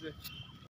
sizi.